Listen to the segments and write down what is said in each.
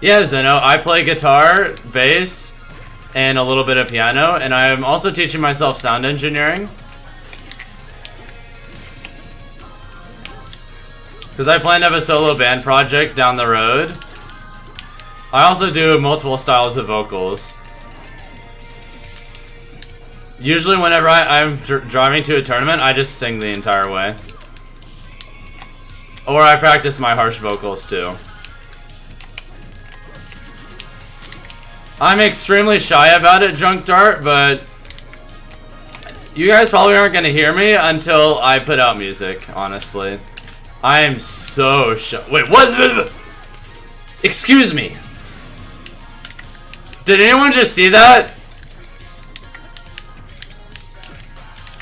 Yeah, Zeno, I play guitar, bass, and a little bit of piano, and I'm also teaching myself sound engineering. Because I plan to have a solo band project down the road. I also do multiple styles of vocals. Usually whenever I, am dr driving to a tournament, I just sing the entire way. Or I practice my harsh vocals too. I'm extremely shy about it, Drunk Dart, but you guys probably aren't going to hear me until I put out music, honestly. I am so shy. Wait, what? Excuse me. Did anyone just see that?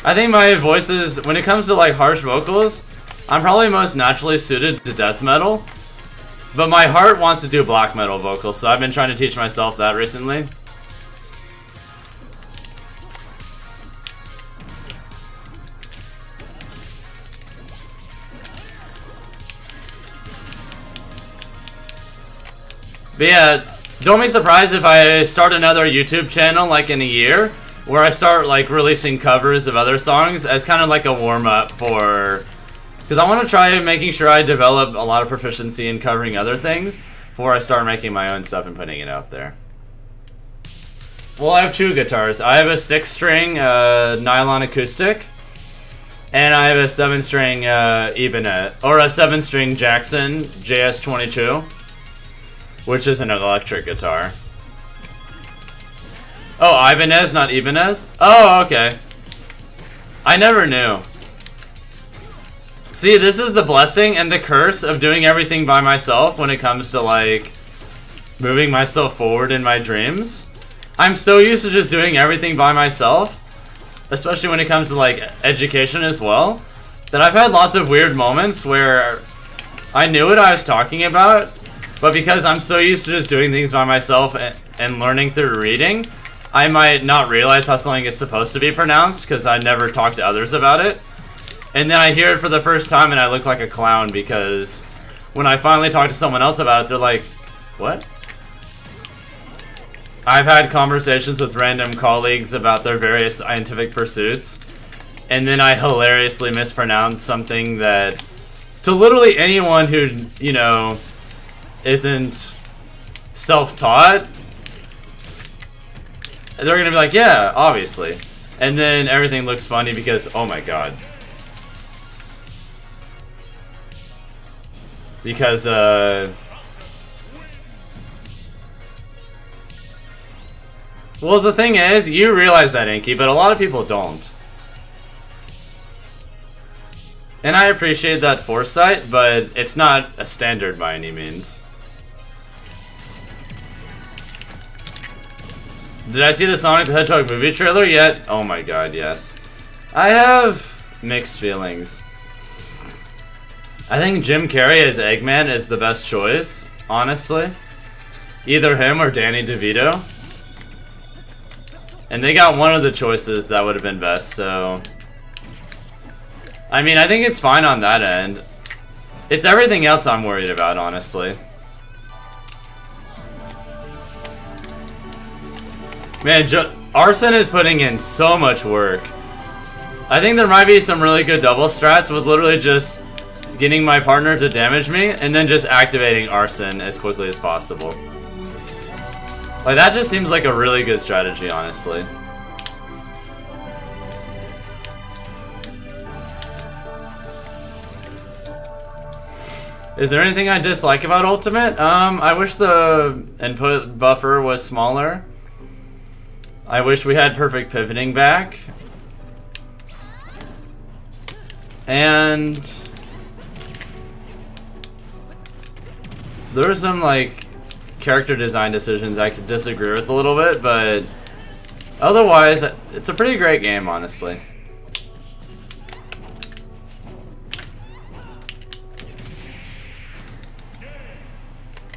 I think my voice is, when it comes to like harsh vocals, I'm probably most naturally suited to death metal. But my heart wants to do black metal vocals, so I've been trying to teach myself that recently. But yeah, don't be surprised if I start another YouTube channel like in a year where I start like releasing covers of other songs as kind of like a warm up for because I want to try making sure I develop a lot of proficiency in covering other things before I start making my own stuff and putting it out there. Well, I have two guitars. I have a six string uh, nylon acoustic, and I have a seven string uh, or a seven string Jackson JS22, which is an electric guitar. Oh, Ibanez, not Ibanez? Oh, okay. I never knew. See, this is the blessing and the curse of doing everything by myself when it comes to, like, moving myself forward in my dreams. I'm so used to just doing everything by myself, especially when it comes to, like, education as well, that I've had lots of weird moments where I knew what I was talking about, but because I'm so used to just doing things by myself and, and learning through reading, I might not realize how something is supposed to be pronounced because I never talked to others about it. And then I hear it for the first time and I look like a clown because when I finally talk to someone else about it, they're like, what? I've had conversations with random colleagues about their various scientific pursuits, and then I hilariously mispronounce something that, to literally anyone who, you know, isn't self-taught, they're gonna be like, yeah, obviously. And then everything looks funny because, oh my god. Because, uh... Well, the thing is, you realize that, Inky, but a lot of people don't. And I appreciate that foresight, but it's not a standard by any means. Did I see the Sonic the Hedgehog movie trailer yet? Oh my god, yes. I have mixed feelings. I think Jim Carrey as Eggman is the best choice, honestly. Either him or Danny DeVito. And they got one of the choices that would have been best, so... I mean, I think it's fine on that end. It's everything else I'm worried about, honestly. Man, jo Arsene is putting in so much work. I think there might be some really good double strats with literally just getting my partner to damage me, and then just activating Arsene as quickly as possible. Like, that just seems like a really good strategy, honestly. Is there anything I dislike about Ultimate? Um, I wish the input buffer was smaller. I wish we had perfect pivoting back. And... There were some, like, character design decisions I could disagree with a little bit, but otherwise, it's a pretty great game, honestly.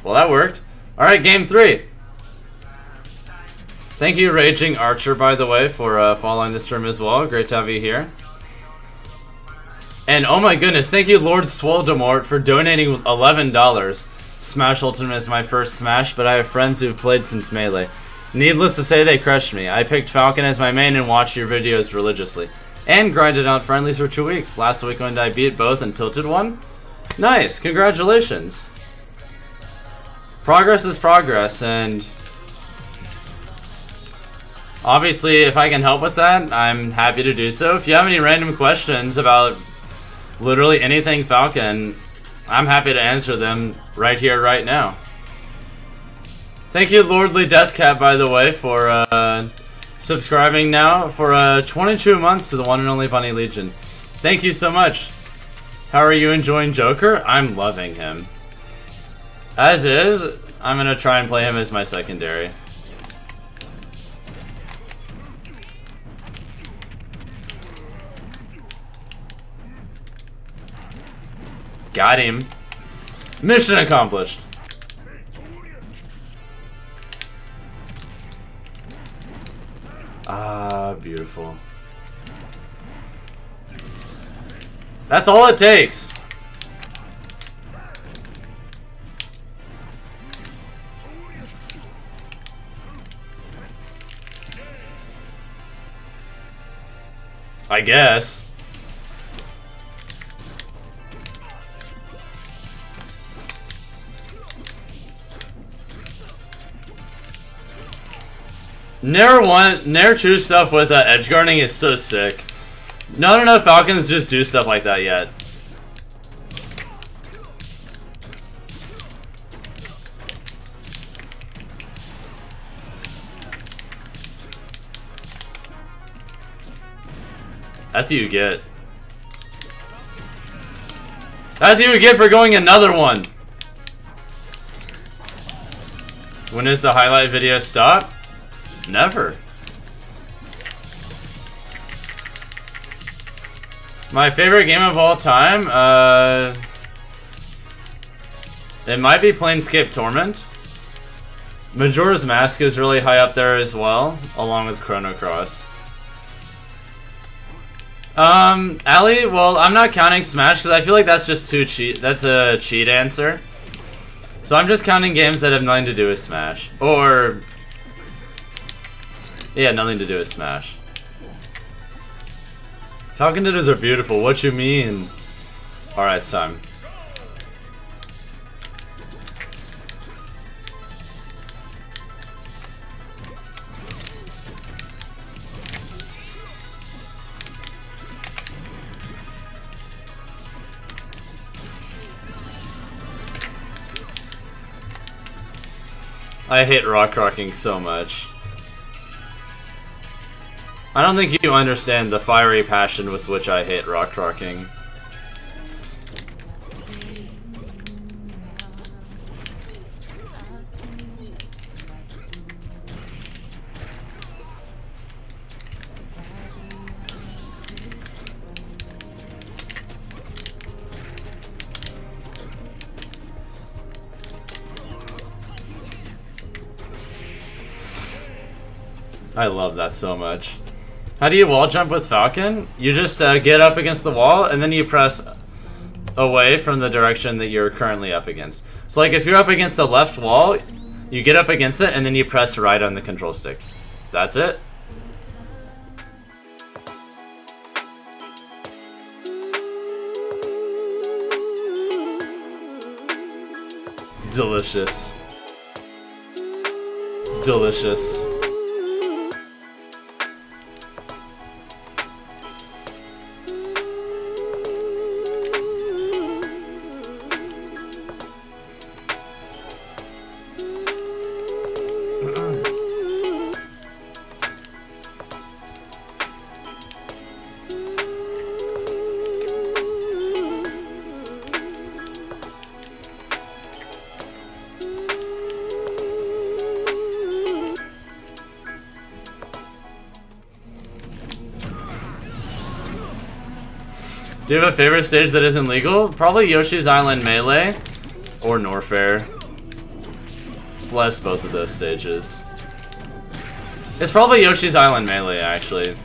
Well, that worked. Alright, game three. Thank you, Raging Archer, by the way, for uh, following the stream as well. Great to have you here. And oh my goodness, thank you, Lord Swoldemort, for donating $11. Smash Ultimate is my first Smash, but I have friends who've played since Melee. Needless to say, they crushed me. I picked Falcon as my main and watched your videos religiously. And grinded out friendlies for two weeks. Last weekend I beat both and tilted one. Nice, congratulations. Progress is progress, and obviously if I can help with that, I'm happy to do so. If you have any random questions about literally anything Falcon, I'm happy to answer them right here, right now. Thank you, Lordly Deathcat, by the way, for uh, subscribing now for uh, 22 months to the one and only Bunny Legion. Thank you so much. How are you enjoying Joker? I'm loving him. As is, I'm gonna try and play him as my secondary. Got him. Mission accomplished. Ah, beautiful. That's all it takes. I guess. Nair one, Nair two stuff with uh, edge guarding is so sick. Not enough Falcons just do stuff like that yet. That's what you get. That's what you get for going another one. When is the highlight video stop? Never. My favorite game of all time? Uh, it might be Planescape Torment. Majora's Mask is really high up there as well, along with Chrono Cross. Um, Ali, well, I'm not counting Smash because I feel like that's just too cheat. That's a cheat answer. So I'm just counting games that have nothing to do with Smash. Or yeah, nothing to do with Smash. Falcon Dittos are beautiful, what you mean? Alright, it's time. I hate rock rocking so much. I don't think you understand the fiery passion with which I hate rock rocking. I love that so much. How do you wall jump with Falcon? You just uh, get up against the wall, and then you press away from the direction that you're currently up against. So like if you're up against the left wall, you get up against it, and then you press right on the control stick. That's it. Delicious. Delicious. Do you have a favorite stage that isn't legal? Probably Yoshi's Island Melee or Norfair. Bless both of those stages. It's probably Yoshi's Island Melee, actually.